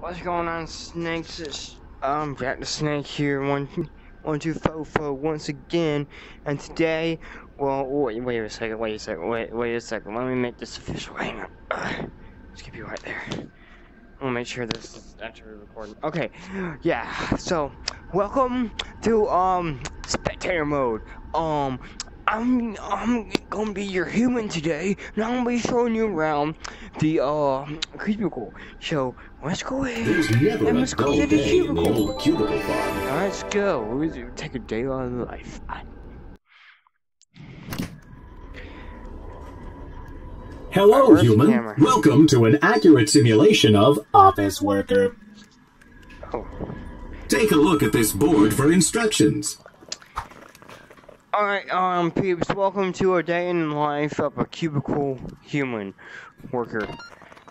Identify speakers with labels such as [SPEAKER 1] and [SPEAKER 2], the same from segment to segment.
[SPEAKER 1] What's going on, snakes? It's, um, Jack the Snake here, one, one, two, four, four, once again, and today, well, wait, wait a second, wait a second, wait, wait a second, let me make this official, hang on, just keep you right there. Gonna make sure this is actually recording. Okay, yeah, so, welcome to, um, spectator mode. Um, I'm I'm gonna be your human today, and I'm gonna be showing you around the uh cubicle. So let's go ahead
[SPEAKER 2] There's never
[SPEAKER 1] and let's go to the cubicle.
[SPEAKER 2] cubicle.
[SPEAKER 1] Let's go. We'll take a day of life.
[SPEAKER 2] Hello, human. Welcome to an accurate simulation of Office Worker.
[SPEAKER 1] Oh.
[SPEAKER 2] Take a look at this board for instructions.
[SPEAKER 1] All right, um, peeps. Welcome to a day in the life of a cubicle human worker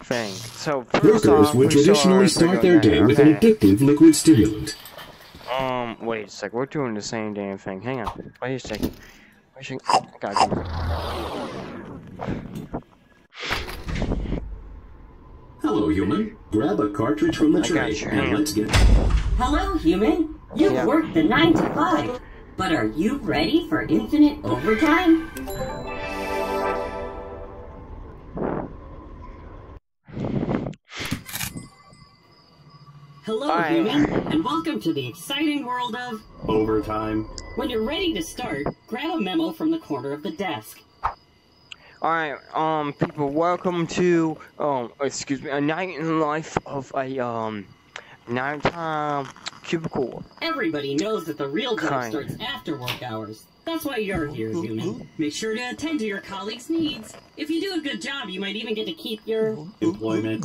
[SPEAKER 1] thing. So first
[SPEAKER 2] Workers
[SPEAKER 1] off,
[SPEAKER 2] would traditionally
[SPEAKER 1] start
[SPEAKER 2] start their day with an addictive liquid stimulant.
[SPEAKER 1] Um, wait a sec. We're doing the same damn thing. Hang on. Wait a second. Wait a second. I gotta do it.
[SPEAKER 2] Hello, human. Grab a cartridge from the
[SPEAKER 1] I
[SPEAKER 2] tray and let's get.
[SPEAKER 3] Hello, human. You've
[SPEAKER 1] Yeah.
[SPEAKER 3] worked the 9 to 5. But are you ready for infinite overtime? Hello,
[SPEAKER 1] Hi.
[SPEAKER 3] human, and welcome to the exciting world of.
[SPEAKER 2] Overtime.
[SPEAKER 3] When you're ready to start, grab a memo from the corner of the desk.
[SPEAKER 1] Alright, um, people, welcome to, um, excuse me, a night in the life of a, um, nighttime cubicle.
[SPEAKER 3] Everybody knows that the real job
[SPEAKER 1] Kind.
[SPEAKER 3] starts after work hours. That's why you're here, human. Make sure to attend to your colleagues' needs. If you do a good job, you might even get to keep your.
[SPEAKER 2] Employment.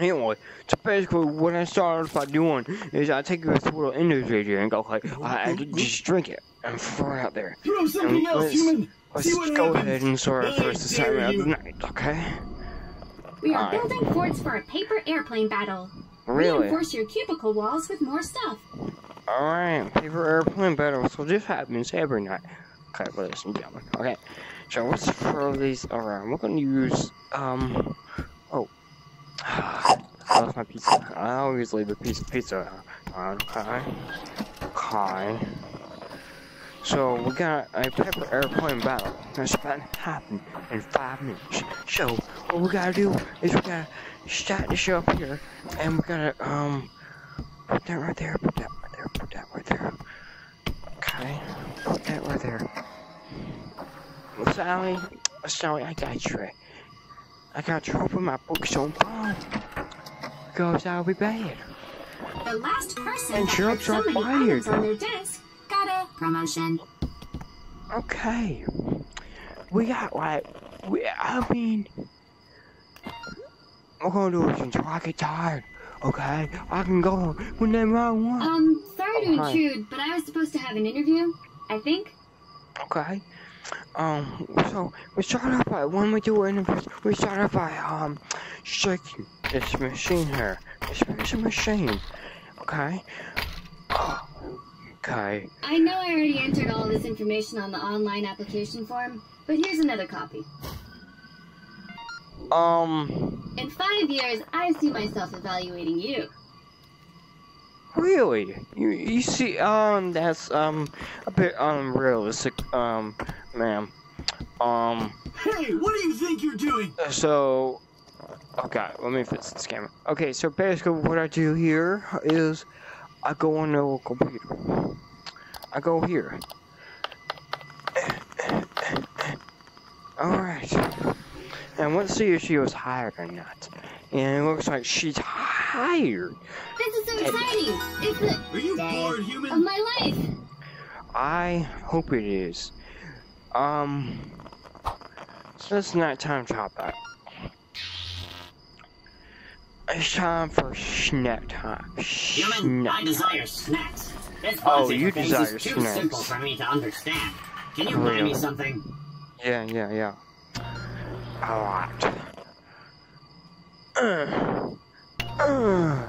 [SPEAKER 1] Anyway, so basically what I started by doing is I take this little energy drink, okay, I, I just drink it and throw it out there.
[SPEAKER 2] Throw
[SPEAKER 1] something else, human. Let's go ahead and start our first assignment of the night, okay?
[SPEAKER 4] We are building forts for a paper airplane battle.
[SPEAKER 1] Really?
[SPEAKER 4] Reinforce your cubicle walls with more stuff.
[SPEAKER 1] Alright, paper airplane battle, so this happens every night. Okay, ladies and gentlemen. Okay, so let's throw these around. We're gonna use, um, oh. I lost my pizza. I always leave a piece of pizza on, okay? Okay. So, we got a paper airplane battle that's about to happen in five minutes. So, what we gotta do is we gotta start the show up here, and we gotta, um, Put that right there, put that right there, put that right there. Okay, put that right there. Sally, Sally, I got you. I got you open my books on fire. Because I'll be bad.
[SPEAKER 4] The last person
[SPEAKER 1] And
[SPEAKER 4] that had so many
[SPEAKER 1] fire,
[SPEAKER 4] items on their desk got a promotion.
[SPEAKER 1] Okay. We got like, we, I mean, we're gonna do it until I get tired. Okay, I can go on whenever I want.
[SPEAKER 4] Um, sorry to
[SPEAKER 1] hi.
[SPEAKER 4] intrude, but I was supposed to have an interview, I think.
[SPEAKER 1] Okay. Um, so we start off by when we do interviews, we start off by um shaking this machine here. This it's a machine. Okay. Okay.
[SPEAKER 4] I know I already entered all this information on the online application form, but here's another copy.
[SPEAKER 1] Um.
[SPEAKER 4] In five years, I see myself evaluating you.
[SPEAKER 1] Really? You you see? Um. That's um a bit unrealistic. Um, ma'am. Um.
[SPEAKER 5] Hey, what do you think you're doing?
[SPEAKER 1] So. Okay, let me fix this camera. Okay, so basically what I do here is I go on the computer. I go here. Alright. And let's see if she was hired or not. And it looks like she's hired.
[SPEAKER 4] This is so exciting! It's the
[SPEAKER 5] Are you
[SPEAKER 4] day
[SPEAKER 5] bored,
[SPEAKER 4] of my life!
[SPEAKER 1] I hope it is. Um. So it's nighttime job back. It's time for snack time.
[SPEAKER 3] Human, I
[SPEAKER 1] Snack.
[SPEAKER 3] desire snacks. This
[SPEAKER 1] Oh, you
[SPEAKER 3] of things
[SPEAKER 1] desire
[SPEAKER 3] is too
[SPEAKER 1] snacks.
[SPEAKER 3] simple for me to understand. Can you buy
[SPEAKER 1] Really?
[SPEAKER 3] me something?
[SPEAKER 1] Yeah, yeah, yeah. A lot. Uh, uh,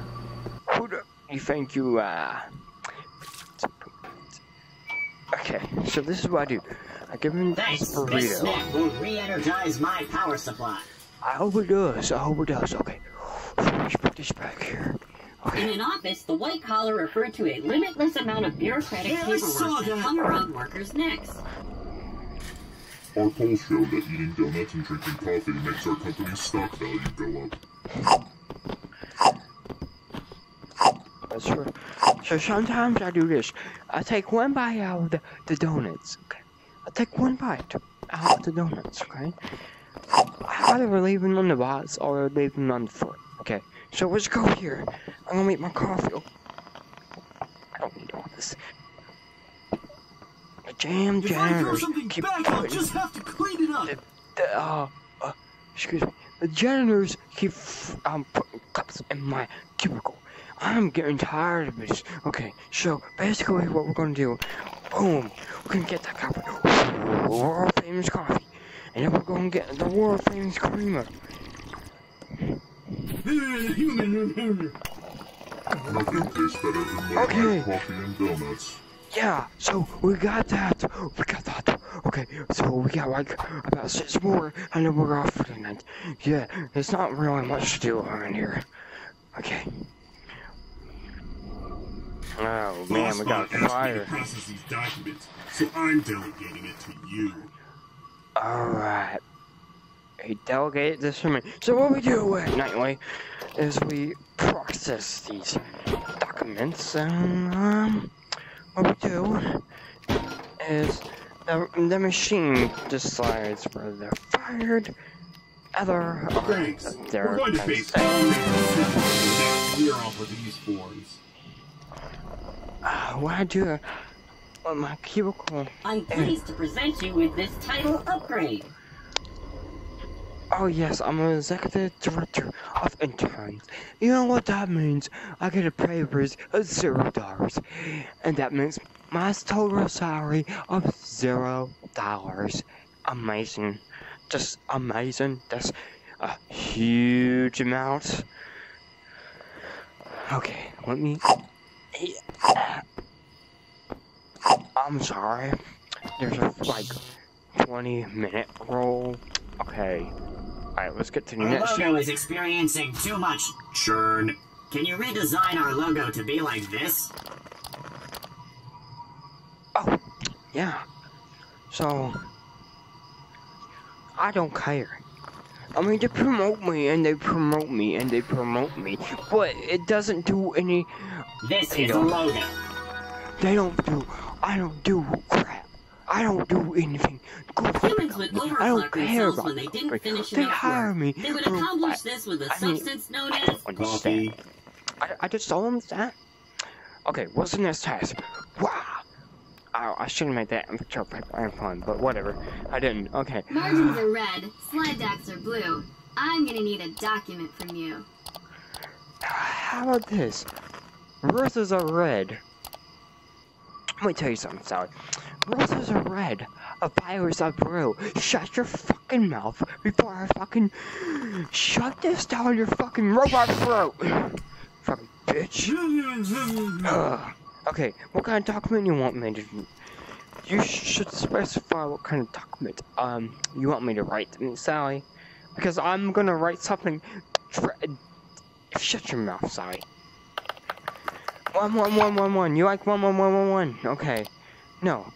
[SPEAKER 1] who do you think you are? Okay, so this is what I do. I give him
[SPEAKER 3] Thanks.
[SPEAKER 1] this
[SPEAKER 3] This
[SPEAKER 1] burrito.
[SPEAKER 3] snack will re-energize my power supply.
[SPEAKER 1] I hope it does. I hope it does. Okay. Let's put this back here.
[SPEAKER 3] In an office, the white collar referred to a limitless amount of bureaucratic
[SPEAKER 5] Hey, I saw
[SPEAKER 3] paperwork that
[SPEAKER 5] that.
[SPEAKER 3] hung around workers' necks.
[SPEAKER 6] Our polls show that eating donuts and drinking coffee makes our company's stock value go up.
[SPEAKER 1] That's true. So sometimes I do this. I take one bite out of the, the donuts. Okay. I take one bite out of the donuts. Okay. I either leave them on the box or leave them on the floor, Okay. So let's go here. I'm gonna make my coffee. Oh. I don't need all this. The jam
[SPEAKER 5] If I throw
[SPEAKER 1] janitors
[SPEAKER 5] something
[SPEAKER 1] keep
[SPEAKER 5] back, I'll
[SPEAKER 1] putting
[SPEAKER 5] just have to clean it up.
[SPEAKER 1] the, uh, uh, excuse me. The janitors keep um putting cups in my cubicle. I'm getting tired of this. Okay, so basically what we're gonna do, boom, we're gonna get that cup of world famous coffee, and then we're gonna get the world famous creamer.
[SPEAKER 6] Nothing tastes better than late
[SPEAKER 1] Okay.
[SPEAKER 6] Night coffee and donuts.
[SPEAKER 1] Yeah, so we got that. We got that. Okay, so we got like about six more, and then we're off for the night. Yeah, there's not really much to do around here. Okay. Oh man, we got
[SPEAKER 5] Boss asked me to
[SPEAKER 1] fire.
[SPEAKER 5] process these documents, so I'm delegating it to you.
[SPEAKER 1] Alright. He delegated this to me. So what we do at Nightly is we process these documents and um what we do is the, the machine decides whether they're fired, other or
[SPEAKER 5] Thanks.
[SPEAKER 1] they're
[SPEAKER 5] We're going to face
[SPEAKER 1] stay.
[SPEAKER 5] next year off of these forms.
[SPEAKER 1] Uh, what I do on my cubicle
[SPEAKER 3] I'm pleased to present you with this title upgrade.
[SPEAKER 1] Oh yes, I'm an executive director of interns. You know what that means? I get a pay raise of zero dollars. And that means my total salary of zero dollars. Amazing. Just amazing. That's a huge amount. Okay, let me I'm sorry. There's a like 20 minute roll. Okay. Alright, let's get to the
[SPEAKER 7] Our
[SPEAKER 1] next.
[SPEAKER 7] logo is experiencing too much churn. Can you redesign our logo to be like this?
[SPEAKER 1] Oh, yeah. So, I don't care. I mean, they promote me and they promote me and they promote me, but it doesn't do any.
[SPEAKER 7] This is a logo.
[SPEAKER 1] They don't do. I don't do crap. I don't do anything. Good
[SPEAKER 3] Humans would
[SPEAKER 1] company. I don't
[SPEAKER 3] overclock
[SPEAKER 1] care about
[SPEAKER 3] when they didn't
[SPEAKER 1] company.
[SPEAKER 3] finish
[SPEAKER 1] They hire me.
[SPEAKER 3] They would accomplish this with a
[SPEAKER 1] I mean,
[SPEAKER 3] substance known
[SPEAKER 1] I
[SPEAKER 3] as
[SPEAKER 1] don't understand.
[SPEAKER 5] Coffee.
[SPEAKER 1] I, I just don't understand. Okay, what's the next task? Wow. Oh, I, I should have made that picture I'm fun, but whatever. I didn't. Okay.
[SPEAKER 4] Margins are red, slide decks are blue. I'm gonna need a document from you.
[SPEAKER 1] How about this? Roses are red. Let me tell you something, Sally. Roses are red. A violets are blue. Shut your fucking mouth before I fucking shut this down your fucking robot throat. fucking bitch. Ugh. Okay, what kind of document you want me to You should specify what kind of document um you want me to write, Sally. Because I'm gonna write something Shut your mouth, Sally. One, one, one, one, one. You like one, one, one, one, one? Okay. No.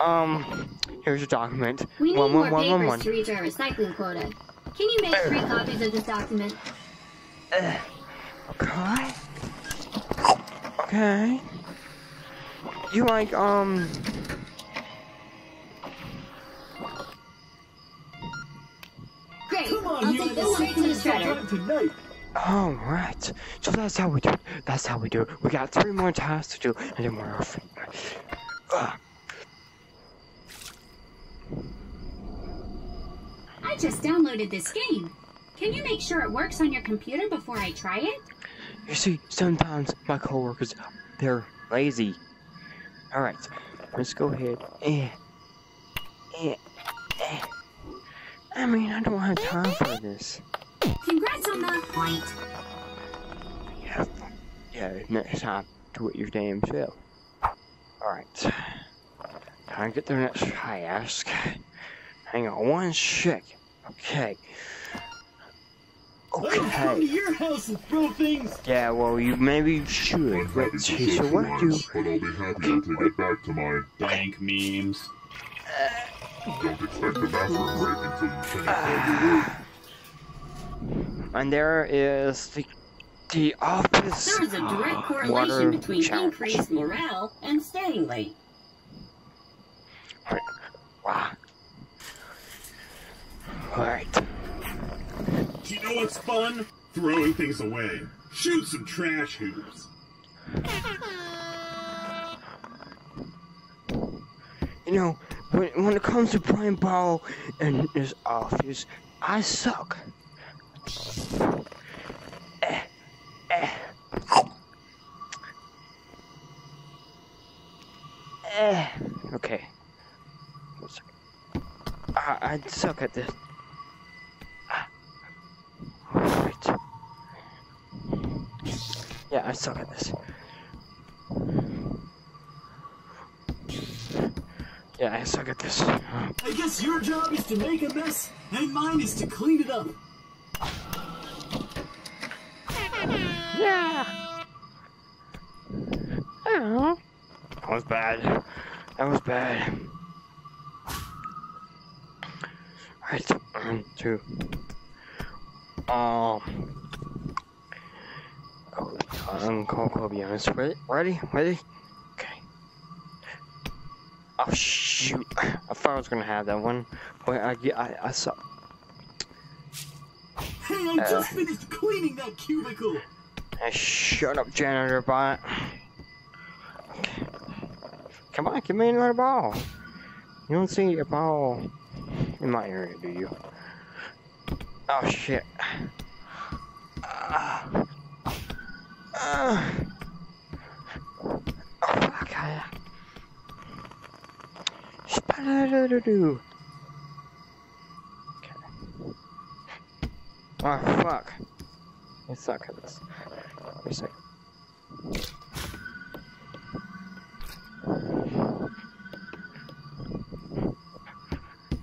[SPEAKER 1] Um. Here's your document.
[SPEAKER 4] We need
[SPEAKER 1] one,
[SPEAKER 4] more
[SPEAKER 1] one, one, one,
[SPEAKER 4] papers
[SPEAKER 1] one.
[SPEAKER 4] to reach our recycling quota. Can you make three copies of this document?
[SPEAKER 1] Okay. Okay. You like um.
[SPEAKER 4] Great.
[SPEAKER 5] Come on,
[SPEAKER 4] I'll
[SPEAKER 5] you
[SPEAKER 4] take this straight to the shredder.
[SPEAKER 5] tonight.
[SPEAKER 1] All right. So that's how we do it. That's how we do it. We got three more tasks to do, and then we're off. Ugh.
[SPEAKER 8] Just downloaded this game. Can you make sure it works on your computer before I try it?
[SPEAKER 1] You see, sometimes my coworkers, they're lazy. All right. Let's go ahead. Eh. Eh. Eh. I mean, I don't have time for this.
[SPEAKER 8] Congrats on the point.
[SPEAKER 1] Yeah. Yeah. Next time, do it your damn self. All right. Time to get the next task. Hang on one second. Okay.
[SPEAKER 9] I don't come to
[SPEAKER 1] Okay.
[SPEAKER 9] your house and throw things.
[SPEAKER 1] Yeah, well, you maybe should.
[SPEAKER 6] I'm
[SPEAKER 1] But
[SPEAKER 6] to
[SPEAKER 1] see, so what do?
[SPEAKER 6] socialize, but I'll be happier to get back to mine.
[SPEAKER 9] Dank memes.
[SPEAKER 6] Don't expect the bathroom break until you finish all your work.
[SPEAKER 1] And there is the the office.
[SPEAKER 3] There is a direct
[SPEAKER 1] uh,
[SPEAKER 3] correlation between
[SPEAKER 1] challenge.
[SPEAKER 3] increased morale and staying late.
[SPEAKER 1] Wow. Alright.
[SPEAKER 5] Do you know what's fun? Throwing things away. Shoot some trash hoops.
[SPEAKER 1] You know, when, when it comes to playing ball in his office, I suck. Eh, eh. Eh. Okay. One second. I, I suck at this. I suck at this. Yeah, I suck at this.
[SPEAKER 9] I guess your job is to make a mess, and mine is to clean it up.
[SPEAKER 1] Yeah. Oh. That was bad. That was bad. Right, one, two. Um. I'm gonna call Kobe honest. Ready? Ready? Ready? Okay. Oh shoot! I thought I was gonna have that one. Wait, I I I saw.
[SPEAKER 9] Hey, I
[SPEAKER 1] Uh.
[SPEAKER 9] just finished cleaning that cubicle.
[SPEAKER 1] Hey, shut up, janitor bot. Okay. Come on, give me another ball. You don't see a ball in my area, do you? Oh shit. Ah. Oh. Spa-da-da-da-doo. Okay. Oh fuck. I suck at this. Wait a second.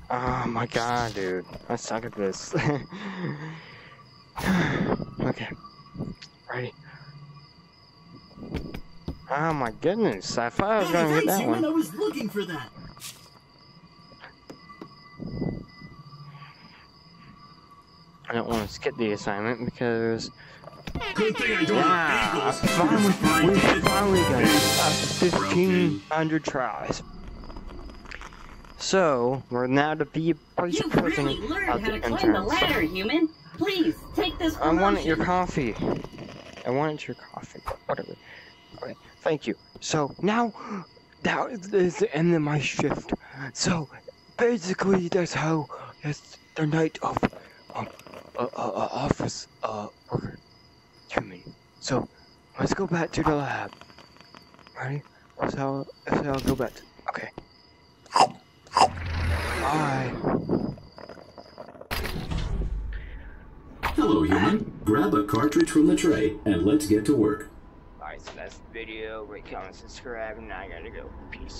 [SPEAKER 1] Oh my god, dude. I suck at this. Oh my goodness. I thought I was gonna get that
[SPEAKER 9] human.
[SPEAKER 1] one.
[SPEAKER 9] I was looking for that.
[SPEAKER 1] I don't want to skip the assignment because
[SPEAKER 5] Good thing I don't have bagels.
[SPEAKER 1] finally, we finally got it after 1,500 tries. So, we're now to be vice
[SPEAKER 3] You've really learned how
[SPEAKER 1] the
[SPEAKER 3] to climb the ladder, human. Please, take this
[SPEAKER 1] I wanted your coffee. I wanted your coffee. Whatever. Okay, thank you. So, now, that is the end of my shift. So, basically, that's how, that's the night of, um, uh, uh, uh, office, uh, worker. Human. So, let's go back to the lab. Ready? So, so I'll go back. To, okay. Bye.
[SPEAKER 2] Hello, human. Grab a cartridge from the tray and let's get to work.
[SPEAKER 1] The video. Rate, comment, subscribe, and I gotta go. Peace.